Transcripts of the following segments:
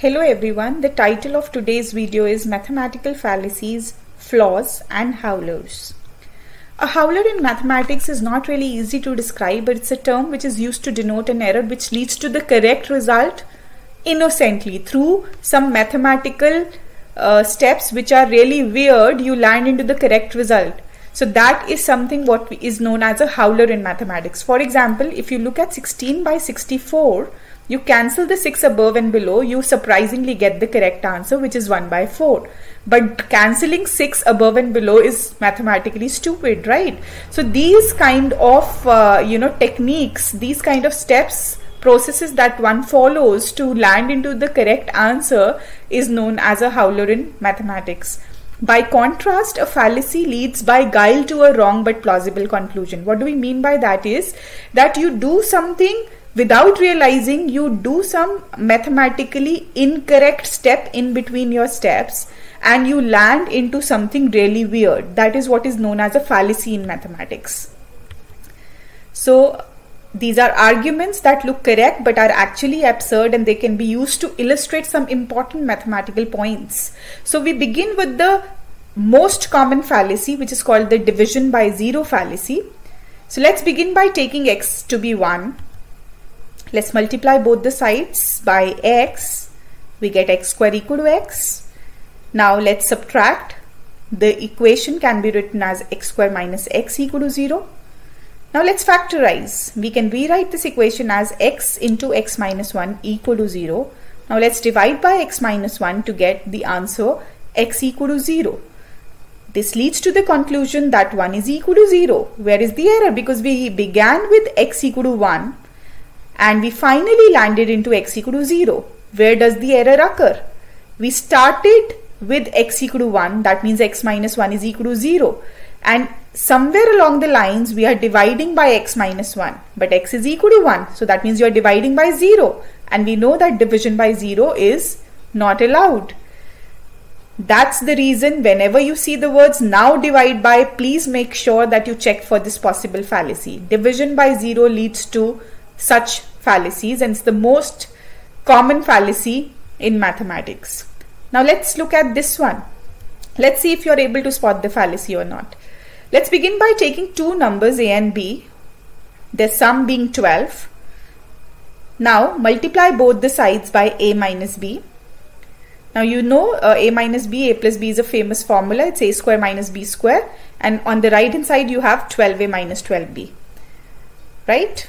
Hello everyone, the title of today's video is Mathematical Fallacies, Flaws and Howlers. A howler in mathematics is not really easy to describe but it's a term which is used to denote an error which leads to the correct result innocently through some mathematical uh, steps which are really weird you land into the correct result. So that is something what is known as a howler in mathematics. For example, if you look at 16 by 64 you cancel the 6 above and below, you surprisingly get the correct answer, which is 1 by 4. But cancelling 6 above and below is mathematically stupid, right? So these kind of, uh, you know, techniques, these kind of steps, processes that one follows to land into the correct answer is known as a howler in mathematics. By contrast, a fallacy leads by guile to a wrong but plausible conclusion. What do we mean by that is that you do something without realizing you do some mathematically incorrect step in between your steps and you land into something really weird. That is what is known as a fallacy in mathematics. So these are arguments that look correct but are actually absurd and they can be used to illustrate some important mathematical points. So we begin with the most common fallacy which is called the division by zero fallacy. So let's begin by taking x to be 1 Let's multiply both the sides by x. We get x square equal to x. Now let's subtract. The equation can be written as x square minus x equal to 0. Now let's factorize. We can rewrite this equation as x into x minus 1 equal to 0. Now let's divide by x minus 1 to get the answer x equal to 0. This leads to the conclusion that 1 is equal to 0. Where is the error? Because we began with x equal to 1 and we finally landed into x equal to 0. Where does the error occur? We started with x equal to 1 that means x minus 1 is equal to 0 and somewhere along the lines we are dividing by x minus 1 but x is equal to 1 so that means you are dividing by 0 and we know that division by 0 is not allowed. That's the reason whenever you see the words now divide by please make sure that you check for this possible fallacy. Division by 0 leads to such fallacies and it's the most common fallacy in mathematics. Now let's look at this one. Let's see if you're able to spot the fallacy or not. Let's begin by taking two numbers a and b, their sum being 12. Now multiply both the sides by a minus b. Now you know uh, a minus b, a plus b is a famous formula. It's a square minus b square and on the right hand side you have 12a minus 12b. Right?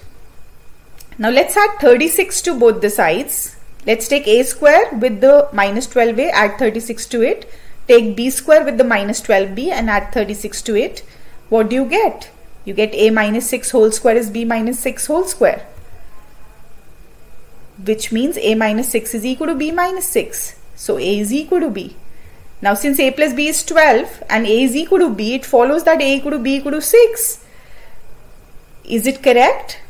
Now let's add 36 to both the sides. Let's take a square with the minus 12a, add 36 to it. Take b square with the minus 12b and add 36 to it. What do you get? You get a minus 6 whole square is b minus 6 whole square. Which means a minus 6 is equal to b minus 6. So a is equal to b. Now since a plus b is 12 and a is equal to b, it follows that a equal to b equal to 6. Is it correct?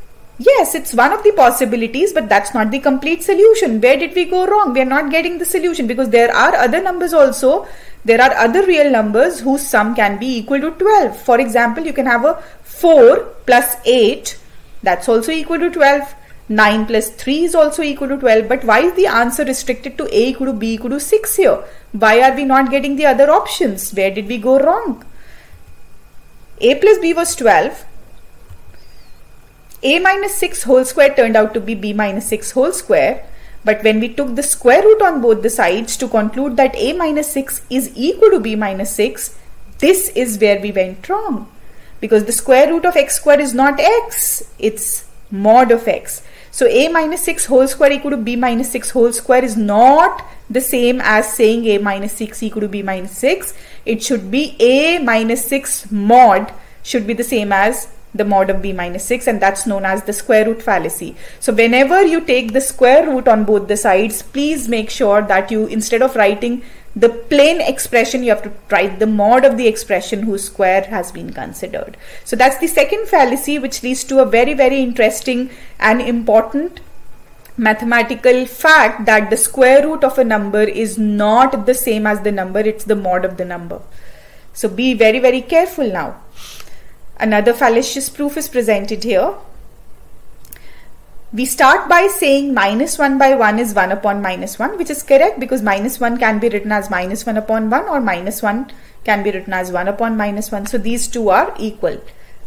Yes, it's one of the possibilities, but that's not the complete solution. Where did we go wrong? We are not getting the solution because there are other numbers also. There are other real numbers whose sum can be equal to 12. For example, you can have a 4 plus 8. That's also equal to 12. 9 plus 3 is also equal to 12. But why is the answer restricted to A equal to B equal to 6 here? Why are we not getting the other options? Where did we go wrong? A plus B was 12 a minus 6 whole square turned out to be b minus 6 whole square. But when we took the square root on both the sides to conclude that a minus 6 is equal to b minus 6, this is where we went wrong. Because the square root of x square is not x, it's mod of x. So a minus 6 whole square equal to b minus 6 whole square is not the same as saying a minus 6 equal to b minus 6. It should be a minus 6 mod should be the same as the mod of b minus 6 and that's known as the square root fallacy. So whenever you take the square root on both the sides, please make sure that you instead of writing the plain expression, you have to write the mod of the expression whose square has been considered. So that's the second fallacy which leads to a very very interesting and important mathematical fact that the square root of a number is not the same as the number, it's the mod of the number. So be very very careful now. Another fallacious proof is presented here. We start by saying minus 1 by 1 is 1 upon minus 1 which is correct because minus 1 can be written as minus 1 upon 1 or minus 1 can be written as 1 upon minus 1. So these two are equal.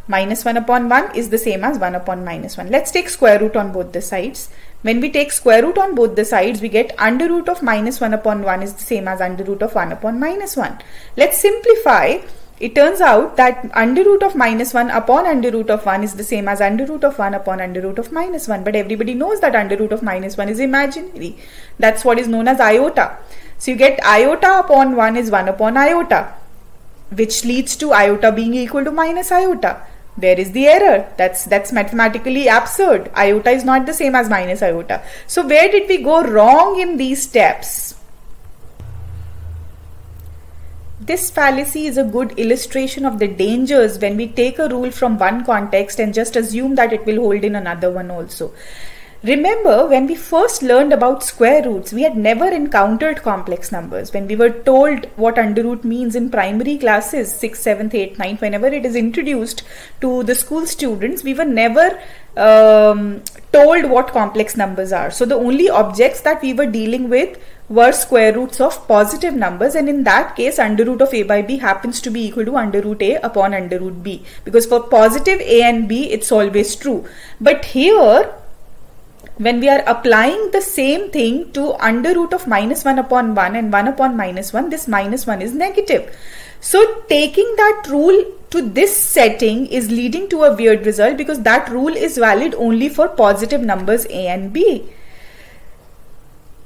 Minus 1 upon 1 is the same as 1 upon minus 1. Let's take square root on both the sides. When we take square root on both the sides, we get under root of minus 1 upon 1 is the same as under root of 1 upon minus 1. Let's simplify it turns out that under root of minus 1 upon under root of 1 is the same as under root of 1 upon under root of minus 1. But everybody knows that under root of minus 1 is imaginary. That's what is known as iota. So you get iota upon 1 is 1 upon iota, which leads to iota being equal to minus iota. Where is the error? That's that's mathematically absurd. Iota is not the same as minus iota. So where did we go wrong in these steps? This fallacy is a good illustration of the dangers when we take a rule from one context and just assume that it will hold in another one also. Remember, when we first learned about square roots, we had never encountered complex numbers. When we were told what under root means in primary classes, 6th, 7th, 8th, 9th, whenever it is introduced to the school students, we were never um, told what complex numbers are. So the only objects that we were dealing with were square roots of positive numbers and in that case under root of a by b happens to be equal to under root a upon under root b because for positive a and b it's always true. But here when we are applying the same thing to under root of minus 1 upon 1 and 1 upon minus 1 this minus 1 is negative. So taking that rule to this setting is leading to a weird result because that rule is valid only for positive numbers a and b.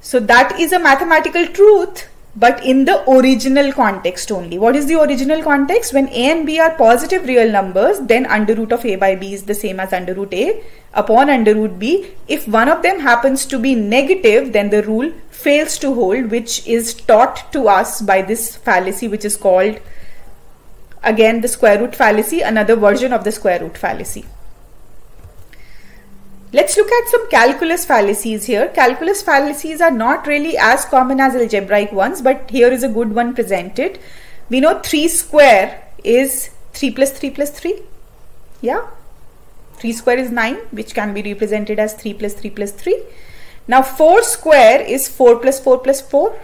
So that is a mathematical truth but in the original context only. What is the original context? When a and b are positive real numbers, then under root of a by b is the same as under root a upon under root b. If one of them happens to be negative, then the rule fails to hold, which is taught to us by this fallacy, which is called again the square root fallacy, another version of the square root fallacy. Let's look at some calculus fallacies here. Calculus fallacies are not really as common as algebraic ones, but here is a good one presented. We know 3 square is 3 plus 3 plus 3. Yeah. 3 square is 9, which can be represented as 3 plus 3 plus 3. Now 4 square is 4 plus 4 plus 4.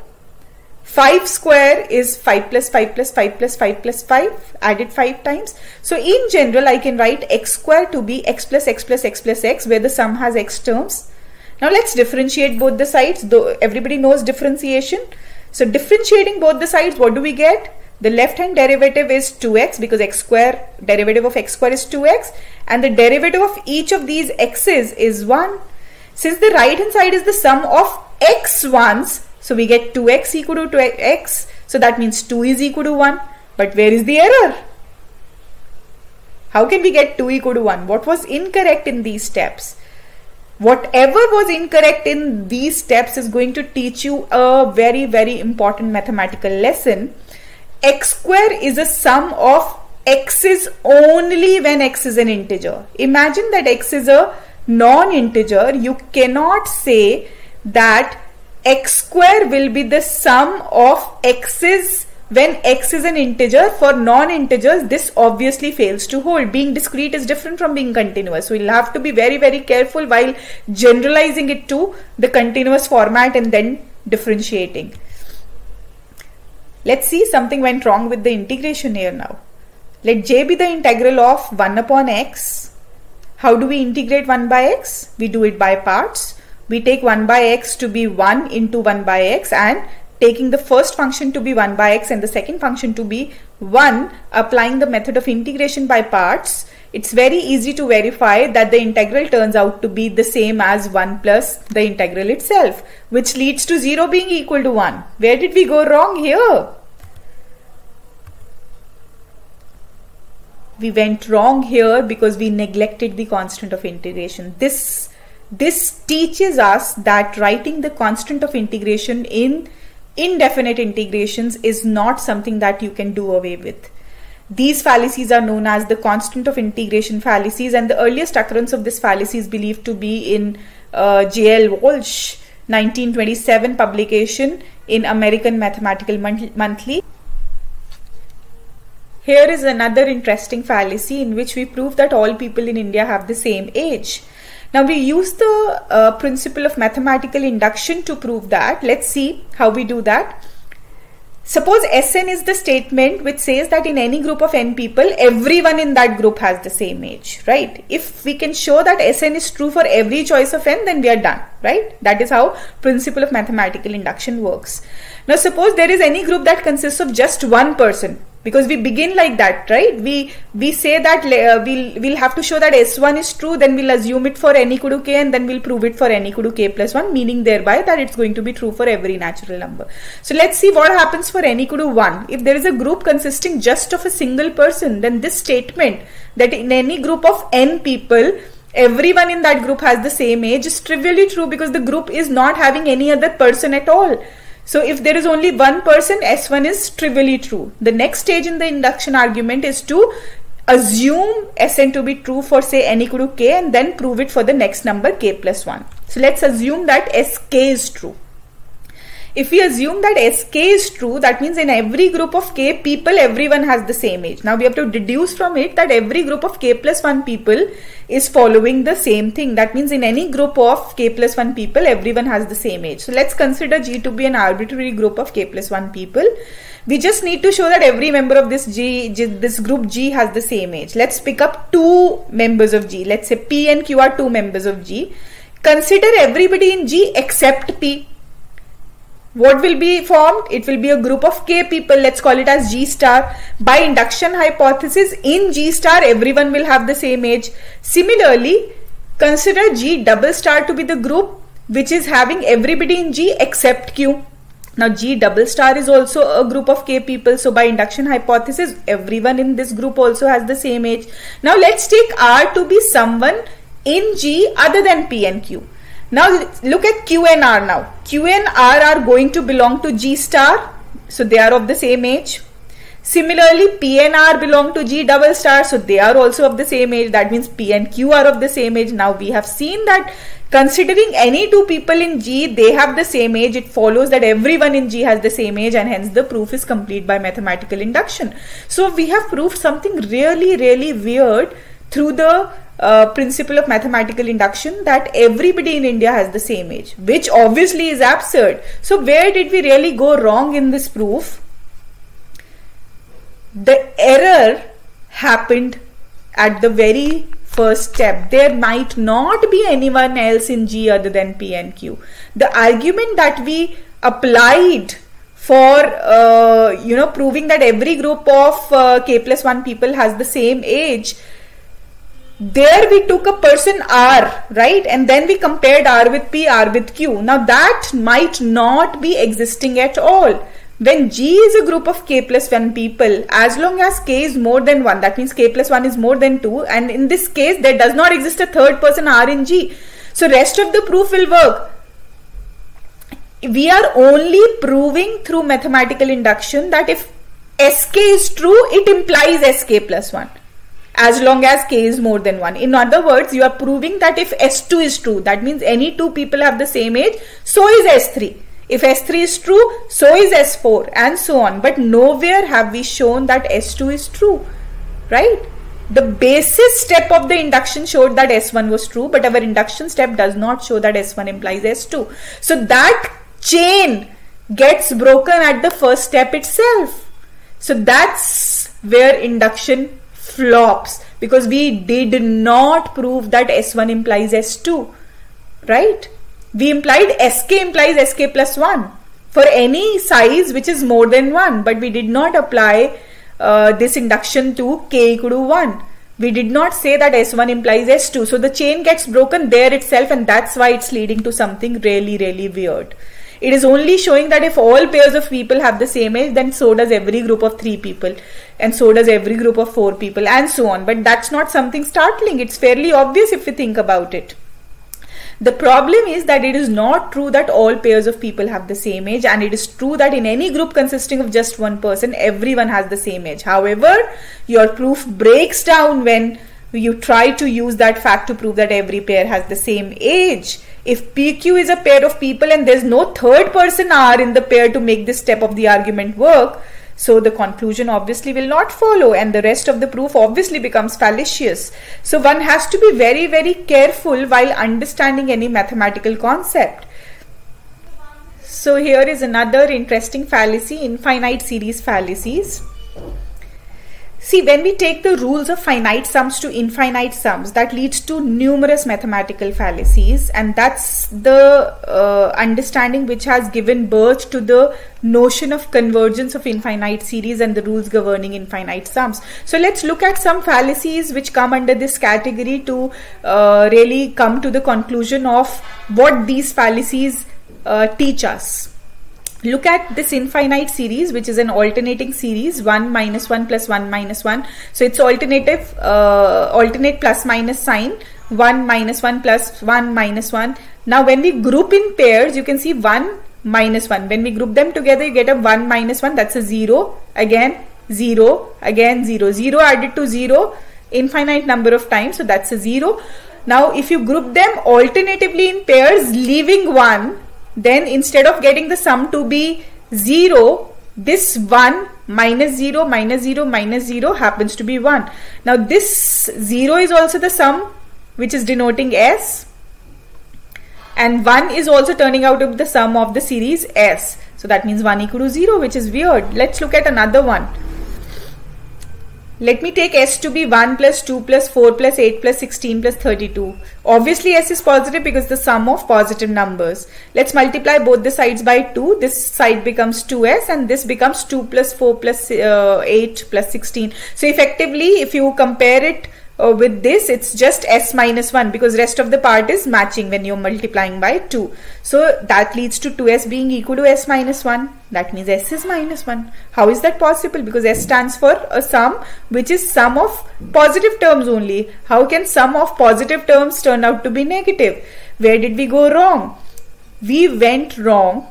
5 square is 5 plus 5 plus 5 plus 5 plus 5 added 5 times. So in general I can write x square to be x plus x plus x plus x where the sum has x terms. Now let's differentiate both the sides though everybody knows differentiation. So differentiating both the sides what do we get? The left hand derivative is 2x because x square derivative of x square is 2x and the derivative of each of these x's is 1. Since the right hand side is the sum of x ones so we get 2x equal to 2x. So that means 2 is equal to 1. But where is the error? How can we get 2 equal to 1? What was incorrect in these steps? Whatever was incorrect in these steps is going to teach you a very, very important mathematical lesson. x square is a sum of x's only when x is an integer. Imagine that x is a non-integer. You cannot say that x square will be the sum of x's when x is an integer. For non-integers this obviously fails to hold. Being discrete is different from being continuous. We'll have to be very very careful while generalizing it to the continuous format and then differentiating. Let's see something went wrong with the integration here now. Let j be the integral of 1 upon x. How do we integrate 1 by x? We do it by parts we take 1 by x to be 1 into 1 by x and taking the first function to be 1 by x and the second function to be 1 applying the method of integration by parts it's very easy to verify that the integral turns out to be the same as 1 plus the integral itself which leads to 0 being equal to 1 where did we go wrong here? We went wrong here because we neglected the constant of integration. This this teaches us that writing the constant of integration in indefinite integrations is not something that you can do away with. These fallacies are known as the constant of integration fallacies, and the earliest occurrence of this fallacy is believed to be in uh, J.L. Walsh 1927 publication in American Mathematical Monthly. Here is another interesting fallacy in which we prove that all people in India have the same age. Now we use the uh, principle of mathematical induction to prove that. Let's see how we do that. Suppose Sn is the statement which says that in any group of n people, everyone in that group has the same age, right? If we can show that Sn is true for every choice of n, then we are done, right? That is how principle of mathematical induction works. Now suppose there is any group that consists of just one person, because we begin like that right? We we say that uh, we'll we'll have to show that s1 is true then we'll assume it for n equal to k and then we'll prove it for n equal to k plus 1 meaning thereby that it's going to be true for every natural number. So let's see what happens for n equal to 1 if there is a group consisting just of a single person then this statement that in any group of n people everyone in that group has the same age is trivially true because the group is not having any other person at all so if there is only one person, S1 is trivially true. The next stage in the induction argument is to assume Sn to be true for say n equal to k and then prove it for the next number k plus 1. So let's assume that Sk is true. If we assume that Sk is true, that means in every group of k people, everyone has the same age. Now we have to deduce from it that every group of k plus 1 people is following the same thing. That means in any group of k plus 1 people, everyone has the same age. So let's consider G to be an arbitrary group of k plus 1 people. We just need to show that every member of this G, G, this group G has the same age. Let's pick up two members of G. Let's say P and Q are two members of G. Consider everybody in G except P what will be formed? It will be a group of k people. Let's call it as G star. By induction hypothesis, in G star, everyone will have the same age. Similarly, consider G double star to be the group which is having everybody in G except Q. Now G double star is also a group of k people. So by induction hypothesis, everyone in this group also has the same age. Now let's take R to be someone in G other than P and Q. Now look at Q and R now. Q and R are going to belong to G star. So they are of the same age. Similarly, P and R belong to G double star. So they are also of the same age. That means P and Q are of the same age. Now we have seen that considering any two people in G, they have the same age. It follows that everyone in G has the same age and hence the proof is complete by mathematical induction. So we have proved something really, really weird through the uh, principle of mathematical induction that everybody in India has the same age, which obviously is absurd. So, where did we really go wrong in this proof? The error happened at the very first step. There might not be anyone else in G other than P and Q. The argument that we applied for uh, you know proving that every group of uh, k plus 1 people has the same age there we took a person R, right? And then we compared R with P, R with Q. Now that might not be existing at all. When G is a group of K plus 1 people, as long as K is more than 1, that means K plus 1 is more than 2. And in this case, there does not exist a third person R in G. So rest of the proof will work. We are only proving through mathematical induction that if Sk is true, it implies Sk plus 1 as long as k is more than 1. In other words, you are proving that if S2 is true, that means any two people have the same age, so is S3. If S3 is true, so is S4 and so on. But nowhere have we shown that S2 is true, right? The basis step of the induction showed that S1 was true, but our induction step does not show that S1 implies S2. So that chain gets broken at the first step itself. So that's where induction flops because we did not prove that S1 implies S2, right? We implied SK implies SK plus 1 for any size which is more than 1, but we did not apply uh, this induction to k equal to 1. We did not say that S1 implies S2. So the chain gets broken there itself, and that's why it's leading to something really, really weird. It is only showing that if all pairs of people have the same age, then so does every group of three people, and so does every group of four people, and so on. But that's not something startling. It's fairly obvious if we think about it. The problem is that it is not true that all pairs of people have the same age, and it is true that in any group consisting of just one person, everyone has the same age. However, your proof breaks down when you try to use that fact to prove that every pair has the same age if PQ is a pair of people and there's no third person R in the pair to make this step of the argument work, So the conclusion obviously will not follow and the rest of the proof obviously becomes fallacious. So one has to be very very careful while understanding any mathematical concept. So here is another interesting fallacy, infinite series fallacies. See, when we take the rules of finite sums to infinite sums, that leads to numerous mathematical fallacies, and that's the uh, understanding which has given birth to the notion of convergence of infinite series and the rules governing infinite sums. So let's look at some fallacies which come under this category to uh, really come to the conclusion of what these fallacies uh, teach us look at this infinite series which is an alternating series 1 minus 1 plus 1 minus 1 so it's alternative uh, alternate plus minus sign 1 minus 1 plus 1 minus 1 now when we group in pairs you can see 1 minus 1 when we group them together you get a 1 minus 1 that's a 0 again 0 again 0 0 added to 0 infinite number of times. So that's a 0 now if you group them alternatively in pairs leaving 1 then instead of getting the sum to be 0 this 1 minus 0 minus 0 minus 0 happens to be 1 now this 0 is also the sum which is denoting s and 1 is also turning out of the sum of the series s. So that means 1 equal to 0 which is weird. Let's look at another one let me take s to be 1 plus 2 plus 4 plus 8 plus 16 plus 32. Obviously s is positive because the sum of positive numbers. Let's multiply both the sides by 2. This side becomes 2s and this becomes 2 plus 4 plus, uh, 8 plus 16. So effectively if you compare it uh, with this it's just s minus 1 because rest of the part is matching when you're multiplying by 2 so that leads to 2s being equal to s minus 1 that means s is minus 1 how is that possible? Because s stands for a sum which is sum of positive terms only. How can sum of positive terms turn out to be negative? Where did we go wrong? We went wrong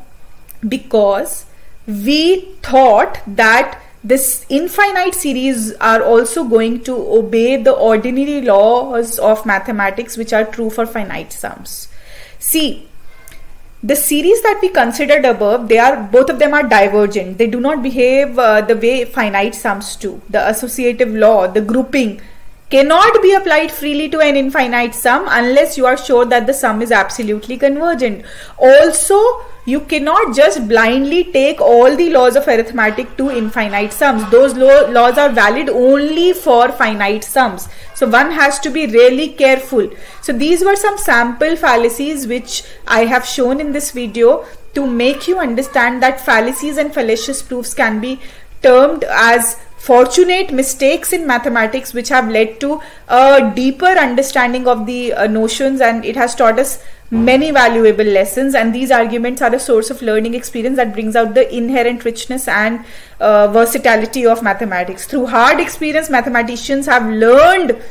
because we thought that this infinite series are also going to obey the ordinary laws of mathematics which are true for finite sums. See, the series that we considered above, they are both of them are divergent. They do not behave uh, the way finite sums do. The associative law, the grouping cannot be applied freely to an infinite sum unless you are sure that the sum is absolutely convergent. Also, you cannot just blindly take all the laws of arithmetic to infinite sums. Those laws are valid only for finite sums. So one has to be really careful. So these were some sample fallacies which I have shown in this video to make you understand that fallacies and fallacious proofs can be termed as fortunate mistakes in mathematics which have led to a deeper understanding of the uh, notions and it has taught us many valuable lessons and these arguments are a source of learning experience that brings out the inherent richness and uh, versatility of mathematics. Through hard experience mathematicians have learned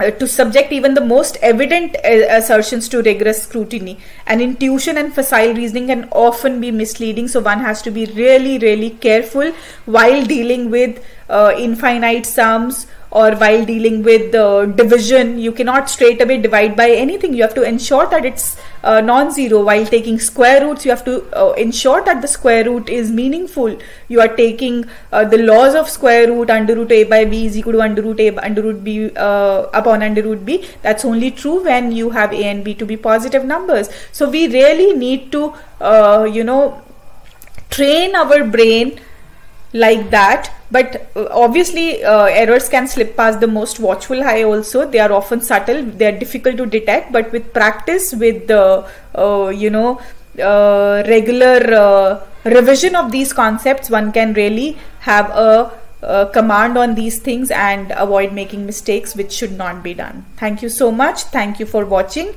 uh, to subject even the most evident uh, assertions to rigorous scrutiny. And intuition and facile reasoning can often be misleading. So one has to be really really careful while dealing with uh, infinite sums or while dealing with division you cannot straight away divide by anything. You have to ensure that it's uh, non-zero. While taking square roots you have to uh, ensure that the square root is meaningful. You are taking uh, the laws of square root under root a by b is equal to under root a under root b uh, upon under root b. That's only true when you have a and b to be positive numbers. So we really need to uh, you know train our brain like that. But uh, obviously uh, errors can slip past the most watchful eye also. They are often subtle. They are difficult to detect. But with practice with the uh, you know uh, regular uh, revision of these concepts one can really have a, a command on these things and avoid making mistakes which should not be done. Thank you so much. Thank you for watching